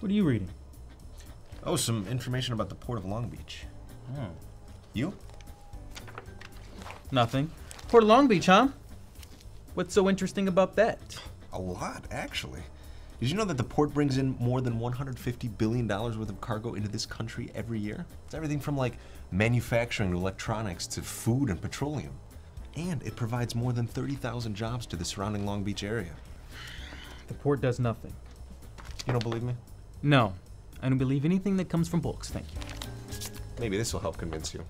What are you reading? Oh, some information about the port of Long Beach. Hmm. You? Nothing. Port of Long Beach, huh? What's so interesting about that? A lot, actually. Did you know that the port brings in more than $150 billion worth of cargo into this country every year? It's everything from like manufacturing to electronics to food and petroleum. And it provides more than 30,000 jobs to the surrounding Long Beach area. The port does nothing. You don't believe me? No, I don't believe anything that comes from books, thank you. Maybe this will help convince you.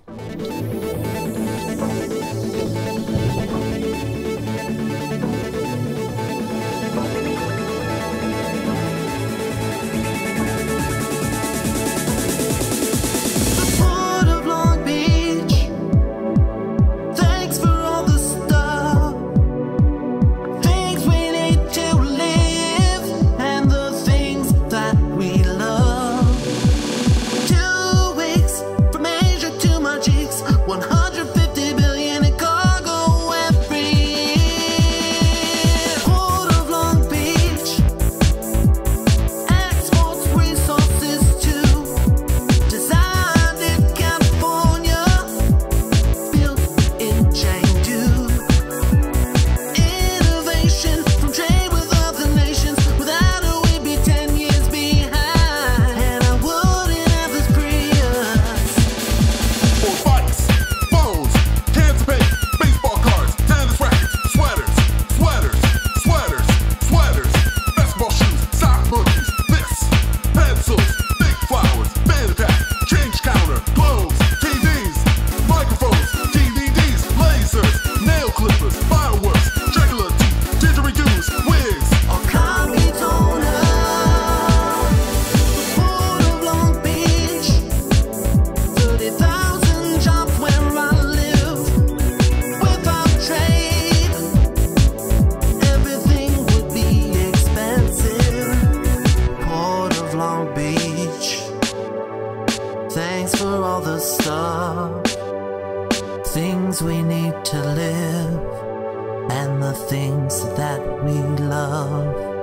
The stuff, things we need to live and the things that we love.